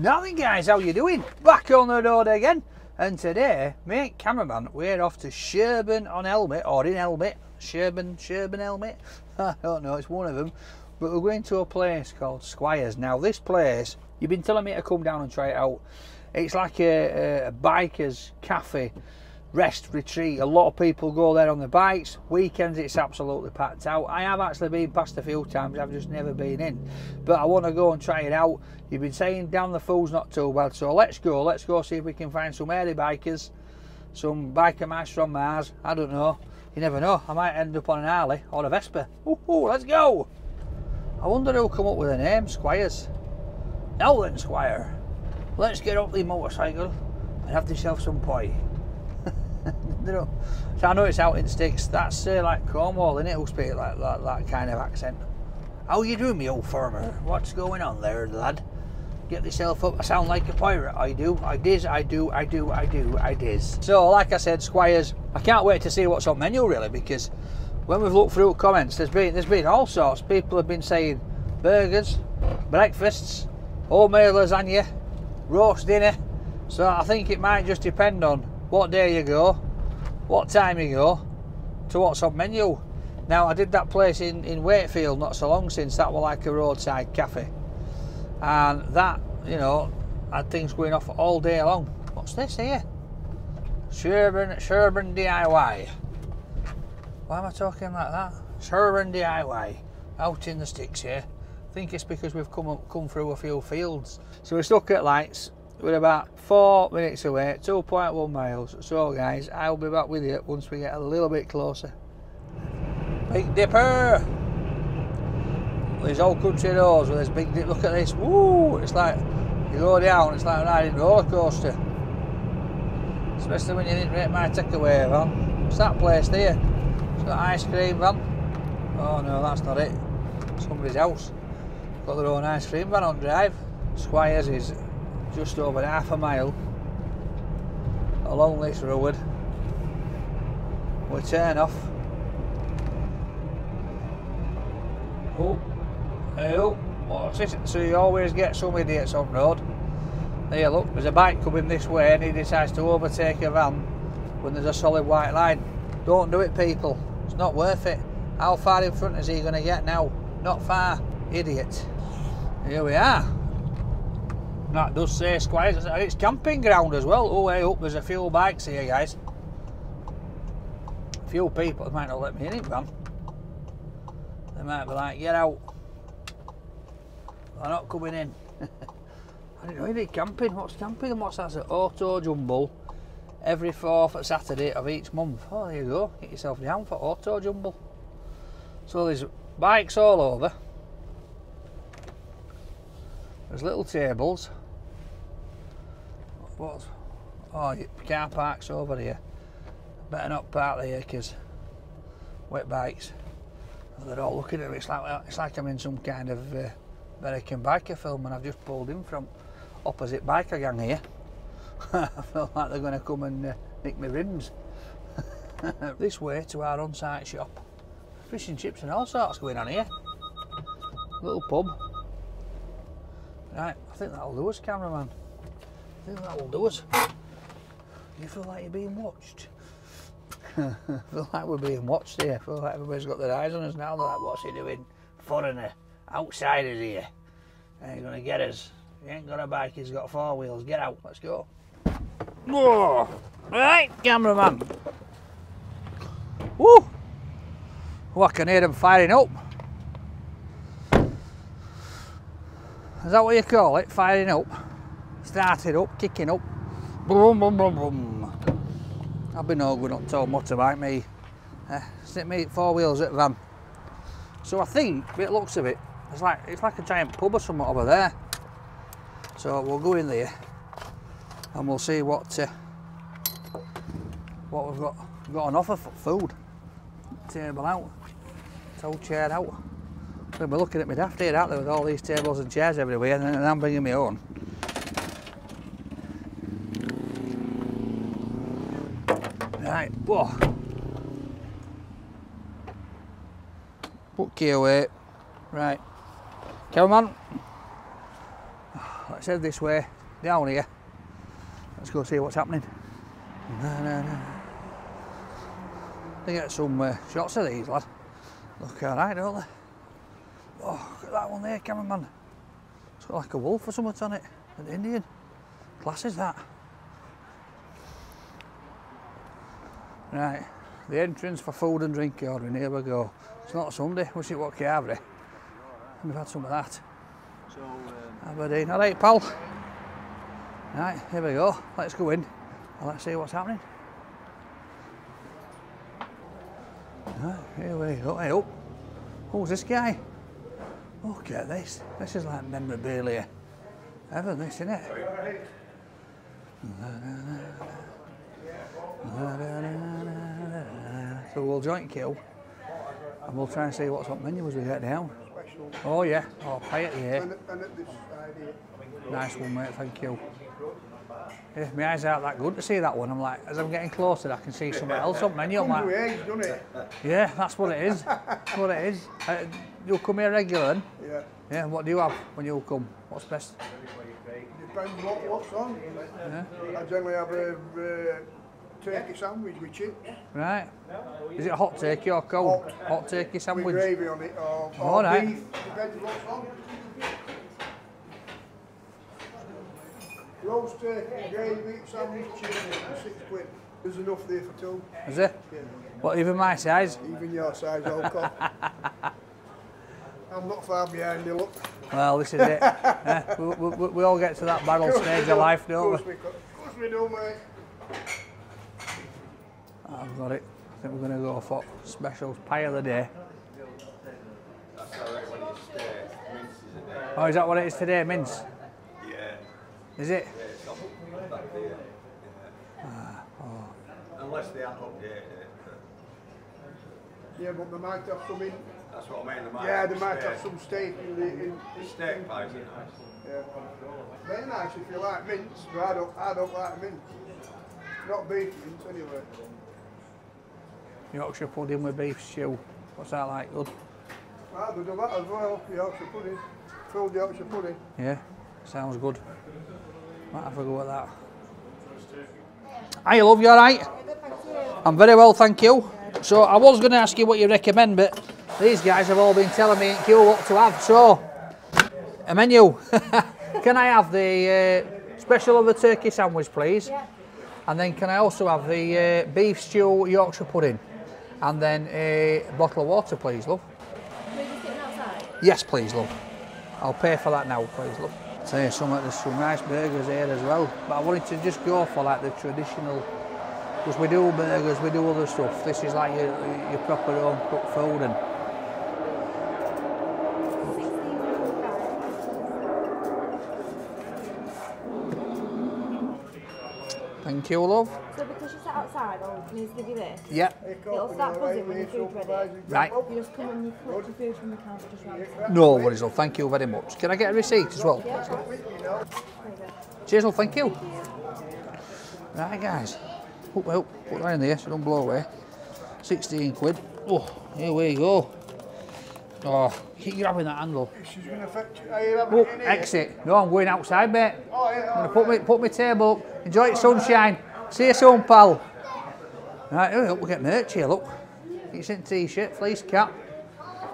Nothing guys, how you doing? Back on the road again. And today, mate cameraman, we're off to Sherburn on Elmet, or in Elmet. Sherburn, Sherburn Elmet? I don't know, it's one of them. But we're going to a place called Squires. Now this place, you've been telling me to come down and try it out. It's like a, a biker's cafe rest retreat. A lot of people go there on the bikes. Weekends it's absolutely packed out. I have actually been past a few times, I've just never been in. But I want to go and try it out. You've been saying down the food's not too bad, so let's go. Let's go see if we can find some early bikers, some biker mice from Mars. I don't know. You never know. I might end up on an Harley or a Vespa. Ooh, let's go. I wonder who'll come up with a name, Squires. Now then, Squire, let's get up the motorcycle and have yourself some pie you know. So I know it's out in sticks. That's uh, like Cornwall, and it'll speak like that, that kind of accent. How you doing, me old farmer? What's going on there, lad? Get yourself up. I sound like a pirate. I do. I did. I do. I do. I do. I did. So, like I said, squires, I can't wait to see what's on menu really because when we've looked through comments, there's been there's been all sorts. People have been saying burgers, breakfasts, homemade lasagna, roast dinner. So I think it might just depend on what day you go, what time you go, to what's on menu. Now I did that place in, in Wakefield not so long since, that was like a roadside cafe. And that, you know, had things going off all day long. What's this here? Sherburn, Sherburn DIY. Why am I talking like that? Sherburn DIY. Out in the sticks here. I think it's because we've come up, come through a few fields. So we're stuck at lights we're about four minutes away, 2.1 miles. So guys, I'll be back with you once we get a little bit closer. Big Dipper! These old country roads with this big dip, look at this, woo! It's like, you go down, it's like riding a roller coaster. Especially when you didn't rate my takeaway van. What's that place there? It's got ice cream van. Oh no, that's not it. Somebody's house. Got their own ice cream van on drive. Squires is just over half a mile along this road. We turn off. Oh oh what's this? So you always get some idiots on road. There look there's a bike coming this way and he decides to overtake a van when there's a solid white line. Don't do it people. It's not worth it. How far in front is he going to get now? Not far idiot. Here we are that does say Squires. It's camping ground as well. Oh, way up, oh, there's a few bikes here, guys. A few people might not let me in it, man. They might be like, get out. They're not coming in. I don't know, it camping? What's camping and what's that? An auto jumble every fourth Saturday of each month. Oh, there you go. Get yourself down for auto jumble. So there's bikes all over. There's little tables. What's oh car parks over here. Better not park there because wet bikes. They're all looking at me. It's like it's like I'm in some kind of uh, American biker film, and I've just pulled in from opposite biker gang here. I feel like they're going to come and uh, nick my rims. this way to our on-site shop. Fish and chips and all sorts going on here. Little pub. Right, I think that'll do us, cameraman. I think that will do us. You feel like you're being watched? I feel like we're being watched here. I feel like everybody's got their eyes on us now. They're like, what's he doing? Foreigner, outsiders here. Ain't gonna get us. He ain't got a bike, he's got four wheels. Get out, let's go. Whoa! Right, cameraman. Woo! Oh, I can hear them firing up. Is that what you call it? Firing up? Started up, kicking up. Boom, boom, boom, boom. I've been no good on tow motorbike, me. Uh, sit me four wheels at van. So I think, it looks of it, it's like it's like a giant pub or something over there. So we'll go in there and we'll see what uh, what we've got got on offer for food. Table out, tow chair out. We're looking at me daft here, aren't they, with all these tables and chairs everywhere, and then I'm bringing my own. Right, whoa. Put key away. Right. Come on. let's head this way, down here. Let's go see what's happening. Na, na, na. They get some uh, shots of these, lad. Look alright, don't they? Oh, look at that one there, cameraman. It's got like a wolf or something on it. An Indian. Class is that. Right, the entrance for food and drink ordering, here we go. It's not a Sunday, wish it was Carvery. And we've had some of that. So, um, Aberdeen, alright pal. Right, here we go, let's go in and let's see what's happening. Right, here we go, hey up. Who's this guy? Look at this, this is like memorabilia. Ever this, isn't it? So we'll joint kill and we'll try and see what's on menu as we get down. Oh yeah, oh pay it yeah. And, and at this side here. Nice one mate, thank you. Yeah, my eyes aren't that good to see that one. I'm like, as I'm getting closer, I can see something else on menu. I'm like, age, doesn't it? yeah, that's what it is. That's what it is. Uh, you come here regular then? Yeah. Yeah, what do you have when you come? What's best? Depends what, what's on. Yeah. I generally have a uh, turkey sandwich with chips, Right. Is it a hot turkey or cold? Hot. Hot turkey with sandwich. gravy on it, or, or All right. beef. Depends what's on. Roast turkey, gravy, sandwich, chips, six quid. There's enough there for two. Is it? Yeah. What, even my size? Even your size, old cock. I'm not far behind you, look. Well, this is it. Eh, we, we, we- all get to that barrel stage of life, don't Of course we, of course we do, mate. I've got it. I think we're going to go for specials pie of the day. Oh, is that what it is today, mince? yeah, Is it? it's on that. Ah, oh. Unless they haven't updated it. Yeah, but they might have some in. That's what I mean. They might Yeah, they might have some steak in the. In, The steak pies are nice. yeah. Very nice if you like mince, but I don't. I don't like mince. Not beef mince anyway. Yorkshire pudding with beef stew. What's that like? Good? Ah, they do that as well. Yorkshire pudding, filled Yorkshire pudding. Yeah, sounds good. Might have a go at that. Hi, love, you alright? I'm very well, thank you. So I was going to ask you what you recommend, but these guys have all been telling me in queue what to have. So, a menu. can I have the uh, special of the turkey sandwich, please? Yeah. And then can I also have the uh, beef stew Yorkshire pudding? And then a bottle of water, please, love. We're just sitting outside. Yes, please, love. I'll pay for that now, please, love. Tell you something, there's some nice burgers here as well. But I wanted to just go for like the traditional, because we do burgers, we do other stuff. This is like your, your proper home cooked food and thank you, love. So because you sat outside, I'll to give you this. Yeah, It'll start buzzing when your food's ready. Right. You just come and you collect your food from the counter just corner. no worries, love. Thank you very much. Can I get a receipt as well? Yeah, You know, there you. Cheers, love. Thank you. Right, guys. Up, up. Put that in there so don't blow away. 16 quid. Oh, here we go. Oh, keep grabbing that handle. She's going to you. Are you having Oh, it exit. No, I'm going outside, mate. Oh, yeah. I'm gonna put me put my table up. Enjoy it, sunshine. See you soon, pal. Right, oh, we get merch here. Look, decent t-shirt, fleece cap.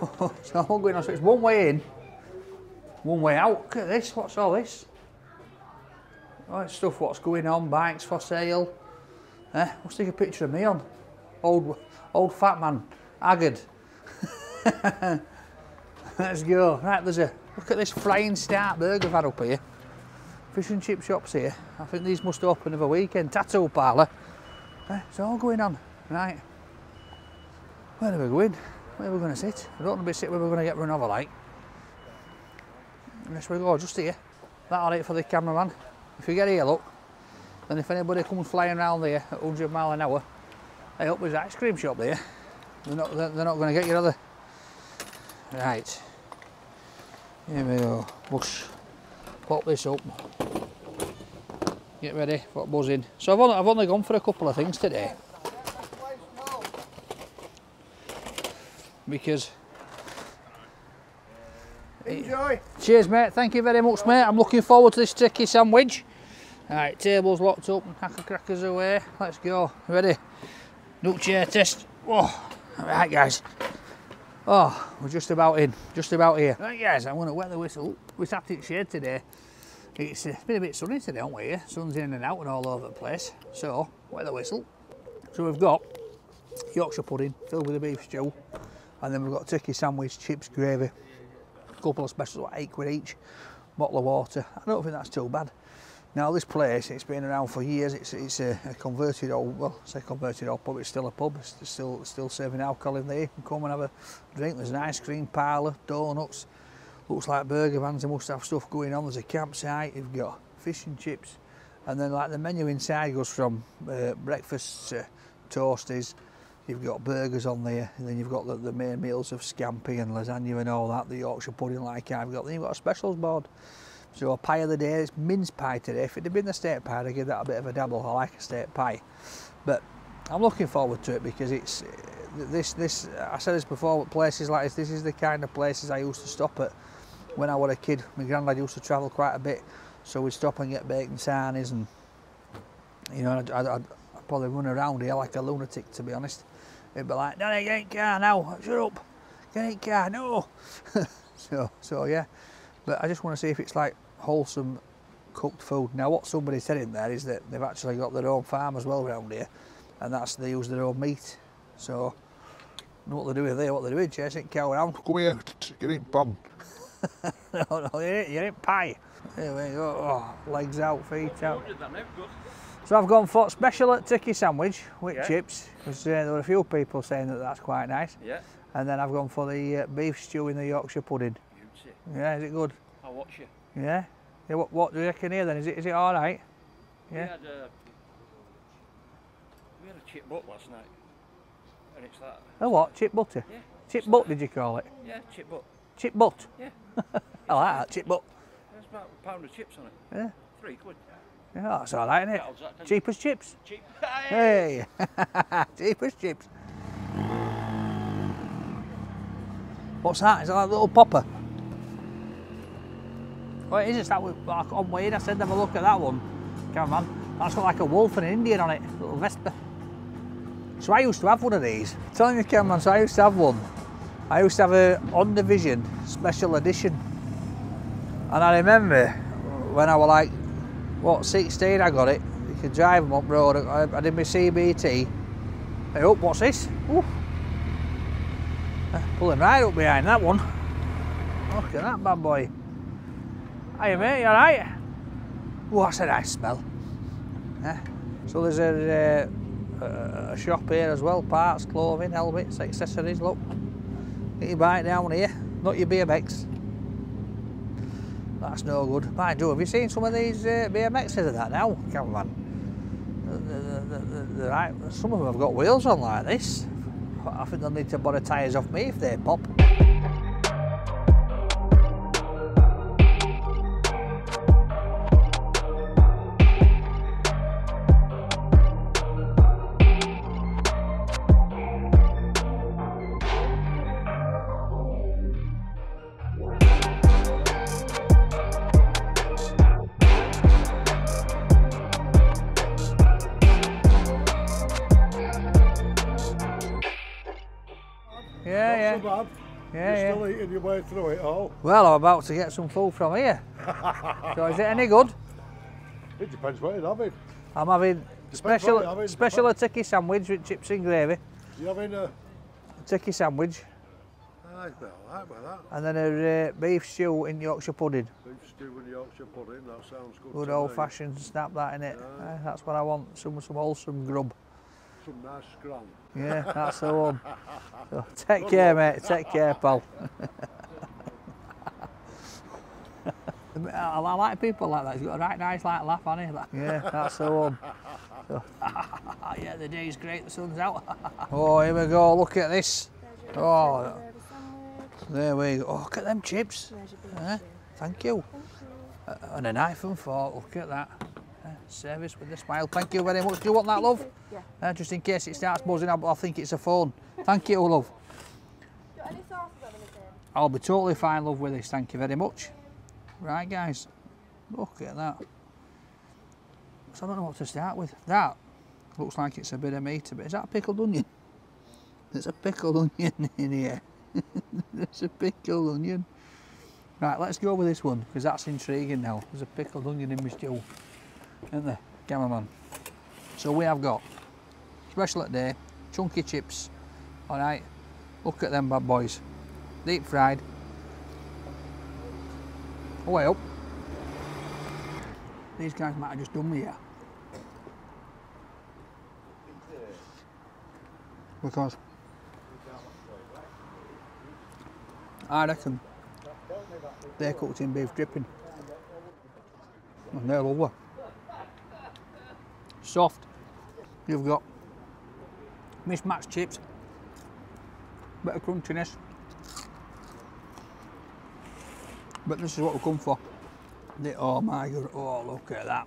it's not all going on. So it's one way in, one way out. Look at this. What's all this? Oh, it's stuff. What's going on? Bikes for sale. Eh? We'll stick a picture of me on. Old, old fat man, haggard. Let's go. Right, there's a look at this flying start burger van up here. Fish and chip shops here. I think these must open over weekend. Tattoo parlour. Eh, it's all going on. Right. Where are we going? Where are we going to sit? I don't want to be sitting where we're going to get run over like. Yes, we go, just here. That alright for the cameraman. If you get here, look. Then if anybody comes flying around there at 100 mile an hour, hey, up there's ice cream shop there. They're not, they're, not going to get you, are they? Right. Here we go. Pop this up. Get ready for buzzing. So I've only, I've only gone for a couple of things today. Because Enjoy. Cheers, mate. Thank you very much, mate. I'm looking forward to this turkey sandwich. All right, table's locked up. Hacker crackers away. Let's go. Ready? Nook chair test. Whoa. All right, guys. Oh, we're just about in. Just about here. Right, I'm going to wet the whistle. We're sat in shade today. It's, uh, been a bit sunny today, haven't we? Sun's in and out and all over the place. So, wet the whistle. So we've got Yorkshire pudding filled with a beef stew, and then we've got turkey sandwich, chips, gravy, a couple of specials, what, eight quid each, bottle of water. I don't think that's too bad. Now this place, it's been around for years. It's it's a, a converted old, well, say converted old pub. It's still a pub. It's still still serving alcohol in there. You can come and have a drink. There's an ice cream parlour, donuts. Looks like burger vans. They must have stuff going on. There's a campsite. You've got fish and chips, and then like the menu inside goes from uh, breakfast to toasties. You've got burgers on there, and then you've got the, the main meals of scampi and lasagna and all that. The Yorkshire pudding, like I've got. Then you've got a specials board. So a pie of the day, it's mince pie today. If it had been the steak pie, I'd give that a bit of a dabble. I like a steak pie. But I'm looking forward to it because it's uh, this this I said this before, but places like this, this is the kind of places I used to stop at when I was a kid. My granddad used to travel quite a bit, so we'd stop and get bacon sarnies and you know, I'd, I'd, I'd probably run around here like a lunatic to be honest. It'd be like, Danny, get in car now, shut up, get in car, no. so so yeah. But I just want to see if it's like wholesome cooked food. Now what somebody said in there is that they've actually got their own farm as well around here and that's they use their own meat. So I know what they're doing there, what they're doing, chasing cow around. Come here, get in, Bob. no, no, you're in, you're in pie. There we go. Oh, legs out, feet out. So I've gone for special at turkey sandwich with Yeah. chips because uh, there were a few people saying that that's quite nice. Yeah, And then I've gone for the uh, beef stew in the Yorkshire pudding. Yeah, is it good? I'll watch you. Yeah. Yeah. What, what do you reckon here then? Is it is it all right? Yeah? We had a, we had a chip butt last night. And it's that, A what? Chip butter? yeah, Chip butt did you call it? yeah, chip butt. Chip butt? Yeah. I like that, chip butt. There's about a pound of chips on it. Yeah. Three quid. Yeah, that's all right, isn't it? That'll Cheap as chips. Cheap. Hey, cheap as chips. What's that? Is that a little popper? Is it? That was like on Wayne. I said have a look at that one. Come on, that's got like a wolf and an Indian on it, little Vespa. So I used to have one of these. I'm telling you, so I used to have one. I used to have a Honda Vision special edition. And I remember when I was like, what, 16 I got it. You could drive them up road. I, I did my CBT. Hey, up, what's this? Ooh. Pulling right up behind that one. Look at that bad boy. Hiya mate, you alright? Oh, that's a nice smell. Yeah. So there's a, uh, a, shop here as well, parts, clothing, helmets, accessories, look. Get your bike down here, not your BMX. That's no good. Mind you, have you seen some of these uh, BMXs of that now? The right- Some of them have got wheels on like this. I think they'll need to borrow tyres off me if they pop. Yeah, yeah. So. Yeah, You're yeah. still eating your way through it all. Well, I'm about to get some food from here. so is it any good? It depends what you're having. I'm having you're special having, special a turkey sandwich with chips and gravy, You having a... turkey sandwich, I'd be alright with that. and then a uh, beef stew in Yorkshire pudding. Beef stew and Yorkshire pudding, that sounds good Good old-fashioned snap that in it. Eh, that's what I want. Some some wholesome grub. Some nice scram. Yeah, that's the one. So, take care, mate. Take care, pal. I, I like people like that. He's got a right nice like laugh on him. Yeah, that's the one. So, yeah, the day's great. The sun's out. oh, here we go. Look at this. Oh. turkey gravy sandwich. There we go. Oh, look at them chips. There's your beef Eh, stew. Thank you. Thank you. Uh, and a knife and fork. Look at that. Service with a smile. Thank you very much. Do you want that, love? Yeah. Uh, just in case it starts buzzing, I I think it's a phone. Thank you, love. Got any sauces on anything? I'll be totally fine love with this, thank you very much. Right guys, look at that. So I don't know what to start with. That looks like it's a bit of meat, but is that a pickled onion? There's a pickled onion in here. There's a pickled onion. Right, let's go with this one, because that's intriguing now. There's a pickled onion in my stew. Isn't there, cameraman? So we have got special at day, chunky chips. Alright, look at them bad boys. Deep fried. Oh, way up. These guys might have just done me here. Because I reckon they're cooked in beef dripping. And they're lovely. Soft. You've got mismatched chips, bit of crunchiness. But this is what we come for. The, oh my god, oh look at that.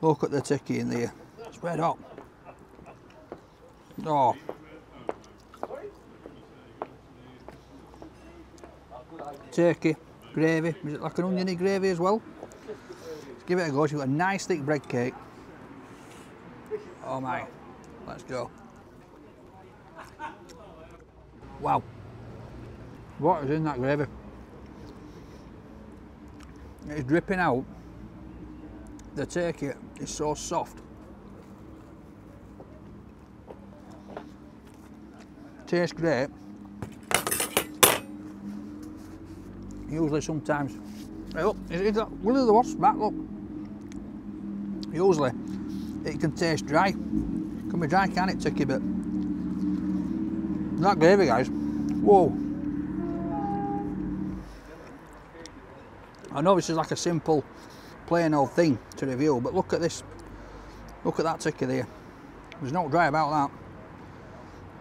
Look at the tikkie in there. It's red hot. Oh. Turkey, gravy. Is it like an oniony gravy as well? Let's give it a go. She's got a nice thick bread cake. Oh my. Let's go. Wow. What is in that gravy? It's dripping out. The turkey is so soft. Tastes great. Usually sometimes. Hey, look, is it that Willie the Wasp back? Look. Usually it can taste dry. It Can be dry, can it, turkey? But that gravy, guys. Whoa. I know this is like a simple, plain old thing to review, but look at this. Look at that turkey there. There's no dry about that.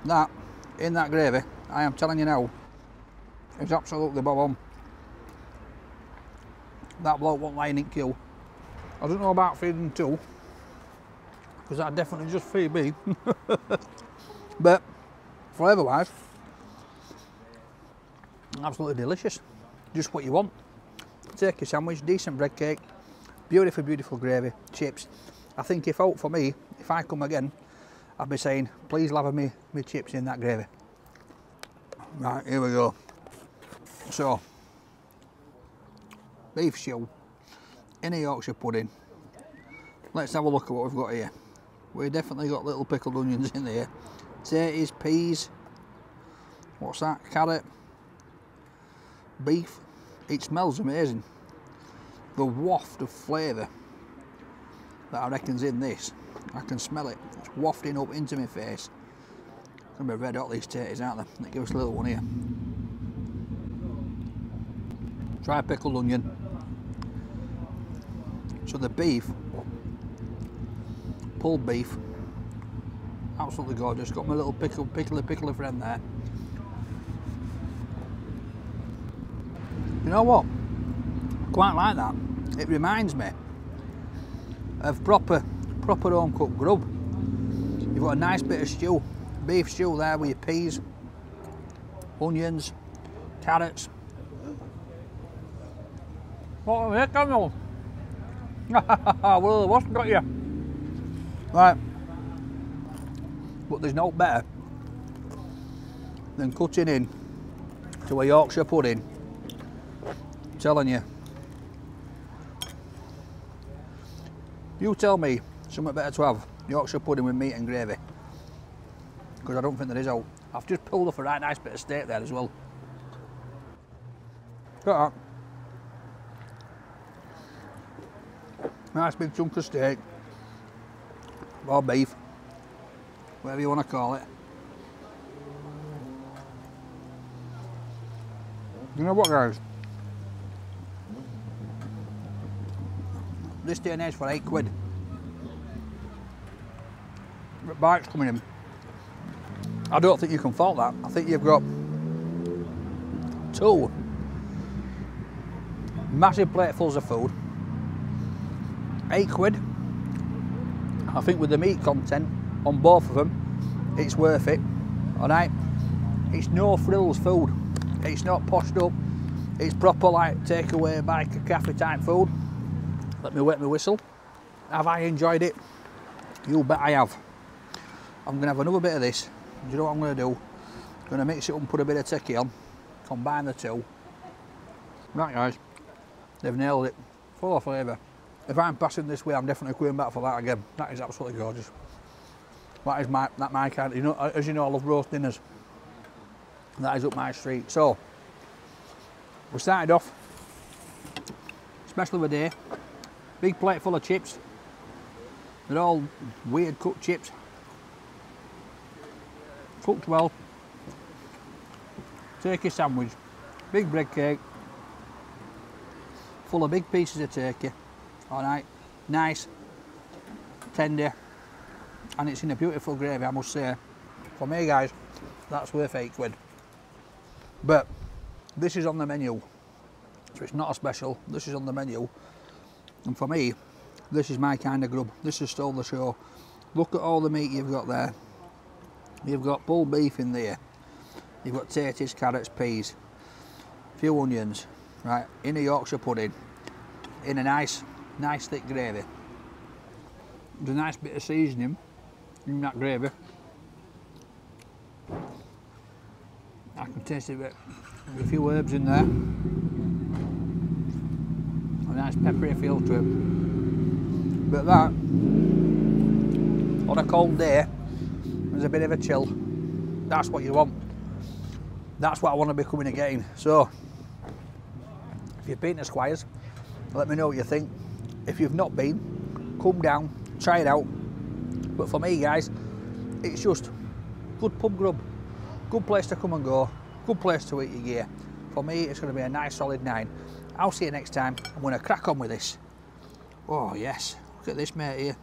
That, in that gravy, I am telling you now, is absolutely bob on. That bloke won't lie in kill. I don't know about feeding two, because that definitely just me. but, flavour wise, absolutely delicious. Just what you want turkey sandwich, decent bread cake, beautiful, beautiful gravy, chips. I think if out for me, if I come again, I'd be saying, please lather me, me chips in that gravy. Right, here we go. So, beef stew in a Yorkshire pudding. Let's have a look at what we've got here. We've definitely got little pickled onions in there. Potatoes, peas, what's that, carrot, beef, it smells amazing. The waft of flavour that I reckon's in this, I can smell it. It's wafting up into my face. To be red hot these taters, aren't they? Give us a little one here. Try a pickled onion. So the beef, pulled beef, absolutely gorgeous. Got my little pickle, pickly, pickly friend there. You know what? Quite like that. It reminds me of proper, proper home cooked grub. You've got a nice bit of stew, beef stew there with your peas, onions, carrots. What are they, Daniel? well, what's got you? Right. But there's no better than cutting in to a Yorkshire pudding telling you. You tell me something better to have. Yorkshire pudding with meat and gravy. Because I don't think there is out. I've just pulled off a right nice bit of steak there as well. Got that. Nice big chunk of steak. Or beef. Whatever you want to call it. You know what guys? this day and age for eight quid. Bikes coming in. I don't think you can fault that. I think you've got two massive platefuls of food. Eight quid. I think with the meat content on both of them, it's worth it. Alright? It's no frills food. It's not poshed up. It's proper like takeaway by cafe type food. Let me wet my whistle. Have I enjoyed it? You bet I have. I'm gonna have another bit of this. Do you know what I'm gonna do? I'm gonna mix it up and put a bit of turkey on. Combine the two. Right guys, they've nailed it. Full of flavour. If I'm passing this way, I'm definitely going back for that again. That is absolutely gorgeous. That is my that my kind. You know, as you know, I love roast dinners. That is up my street. So we started off special of the day. Big plate full of chips. They're all weird cooked chips. Cooked well. Turkey sandwich. Big bread cake. Full of big pieces of turkey. Alright. Nice. Tender. And it's in a beautiful gravy, I must say. For me guys, that's worth eight quid. But this is on the menu. So it's not a special, this is on the menu. And for me, this is my kind of grub. This is stole the show. Look at all the meat you've got there. You've got pulled beef in there. You've got taters, carrots, peas, a few onions, right, in a Yorkshire pudding, in a nice, nice thick gravy. There's a nice bit of seasoning in that gravy. I can taste it a bit. A few herbs in there. A nice peppery feel to it. But that, on a cold day, there's a bit of a chill. That's what you want. That's what I want to be coming again. So, if you've been to Squires, let me know what you think. If you've not been, come down, try it out. But for me, guys, it's just good pub grub, good place to come and go, good place to eat your gear. For me, it's going to be a nice solid nine. I'll see you next time. I'm going to crack on with this. Oh, yes. Look at this, mate, here.